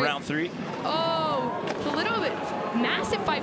round three. Oh, a little bit massive fight.